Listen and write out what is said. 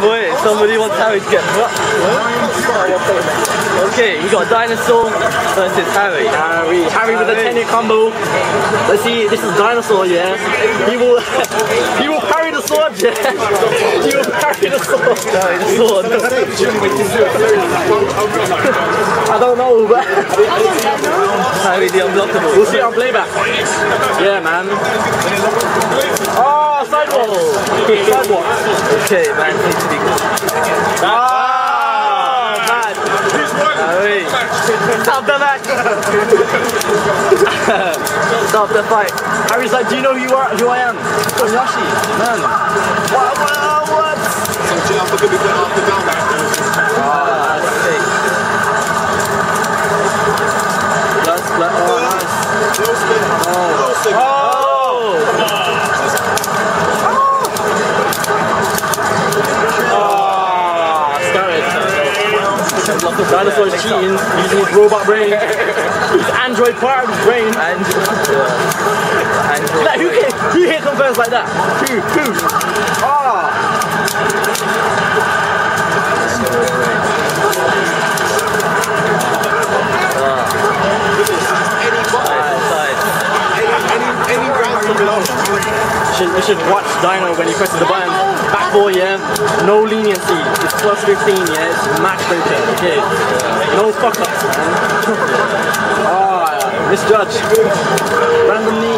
Wait, somebody wants Harry to get what? Okay, we got Dinosaur versus Harry. Harry, Harry with a 10 hit combo. Let's see, this is Dinosaur, yeah. He will, he will parry the sword, yeah. He will parry the sword. Sword. I don't know, but Harry, the unblockable. we'll see on playback. Yeah, man. Okay, man, be good. Ah, man. Harry, Stop the match. stop the fight. Harry's like, do you know who you are? Who I am? Kobayashi, man. What? What? what? Ah, sick. Plus, plus, oh, nice. Oh! Ah, started. Dinosaur's cheating using his robot brain. his android part of his brain. And, yeah. and Like, who, hit, who hit them first like that? Who? Who? Ah! side, You should, you should watch Dino when he presses the button. Back four, yeah. No leniency. It's plus 15, yeah. It's match breaker, okay. No fuck ups, man. Ah, misjudge. Random knee.